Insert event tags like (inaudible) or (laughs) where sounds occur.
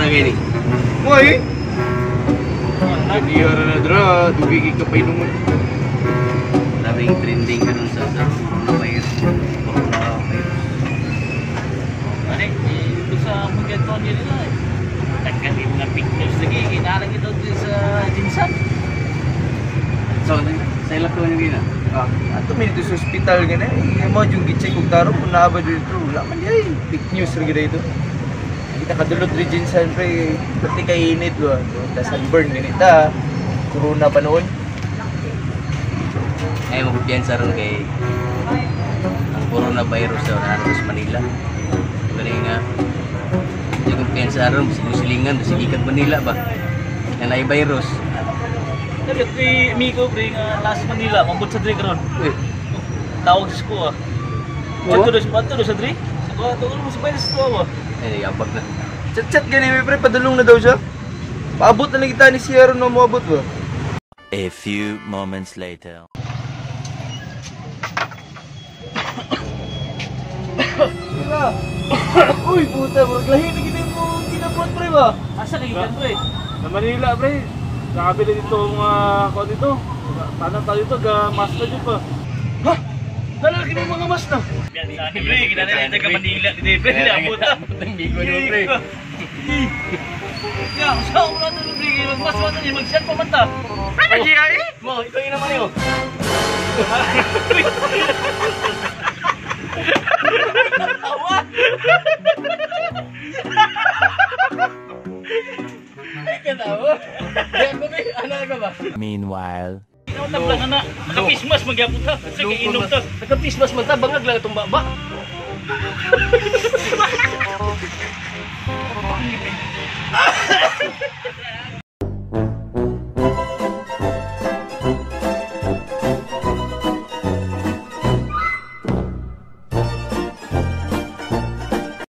ta gini. Moy. Hindi ara na dra, dugig ka pa inuman. Labing trending karon sa sa coronavirus. Coronavirus. Ano, sa nila eh. Mga pictures lagi, kinalang ito din sa Jinsan. So, sa ilap ko yung gina. Ah, ato may dito sa hospital gani. Mo yung gitse kog taro kung naaba dito. Wala man di news ra gid ito. Kita kadulot rin dyan siyempre, pati kay init ba? Ta sunburn ganit ta. Corona pa noon. Ay, magpiyansa ron kay ang coronavirus daw na sa Manila. Kaya nga, hindi ko piyansa ron, silingan, sigikan Manila ba? Yan ay virus. Dagat kay Miko pre nga last Manila, mambot sa Dre karon. Tawag sa school ah. Oo? Ato dos, ato dos sa Dre. Sa ko mo sa to. Ay, abag na. Chat-chat gani may pre, padulong na daw siya. Paabot na lang kita ni Sierra no mo abot ba? A few moments later. (coughs) Uy, puta, murag lahi na gini mo kinapot pre ba? Asa kay kan pre? Sa Manila, pre. Nakabili dito ang uh, ko dito. Tanang tayo dito, ga master dito pa. Ha? Lalaki mo mga mas na. Yan sa ni pre, kinala ni taga Manila (laughs) ni pre, abot ah. Ang bigo nyo, pre. Ya, sa ako na to pre, mas wala ni mag-shot pa man ta. Mo, ito yun naman yun. Meanwhile. Tabla na na. Naka-Christmas magyapon ta. Sa kay inom ta. Naka-Christmas man ta, bangag lang itong baba. (laughs)